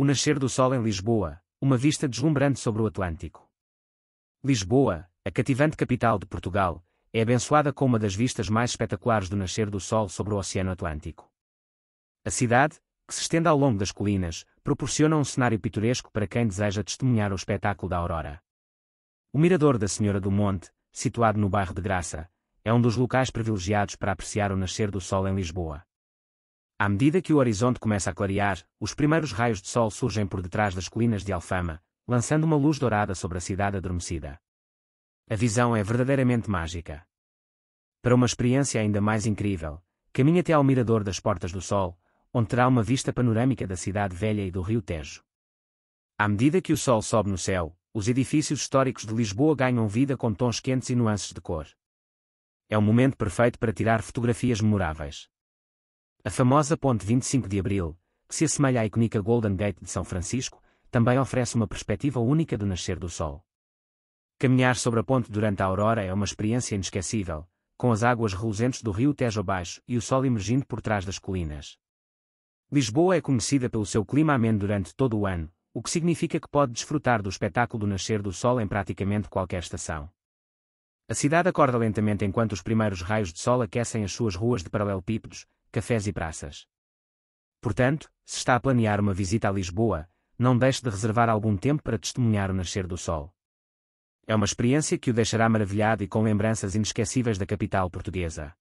O nascer do sol em Lisboa, uma vista deslumbrante sobre o Atlântico. Lisboa, a cativante capital de Portugal, é abençoada com uma das vistas mais espetaculares do nascer do sol sobre o Oceano Atlântico. A cidade, que se estende ao longo das colinas, proporciona um cenário pitoresco para quem deseja testemunhar o espetáculo da aurora. O Mirador da Senhora do Monte, situado no bairro de Graça, é um dos locais privilegiados para apreciar o nascer do sol em Lisboa. À medida que o horizonte começa a clarear, os primeiros raios de sol surgem por detrás das colinas de Alfama, lançando uma luz dourada sobre a cidade adormecida. A visão é verdadeiramente mágica. Para uma experiência ainda mais incrível, caminhe até ao Mirador das Portas do Sol, onde terá uma vista panorâmica da cidade velha e do Rio Tejo. À medida que o sol sobe no céu, os edifícios históricos de Lisboa ganham vida com tons quentes e nuances de cor. É o momento perfeito para tirar fotografias memoráveis. A famosa Ponte 25 de Abril, que se assemelha à icônica Golden Gate de São Francisco, também oferece uma perspectiva única do nascer do sol. Caminhar sobre a ponte durante a aurora é uma experiência inesquecível, com as águas reluzentes do rio Tejo abaixo e o sol emergindo por trás das colinas. Lisboa é conhecida pelo seu clima ameno durante todo o ano, o que significa que pode desfrutar do espetáculo do nascer do sol em praticamente qualquer estação. A cidade acorda lentamente enquanto os primeiros raios de sol aquecem as suas ruas de paralelepípedos, cafés e praças. Portanto, se está a planear uma visita a Lisboa, não deixe de reservar algum tempo para testemunhar o nascer do sol. É uma experiência que o deixará maravilhado e com lembranças inesquecíveis da capital portuguesa.